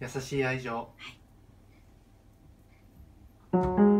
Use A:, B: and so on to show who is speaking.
A: 優しい愛情、
B: はい。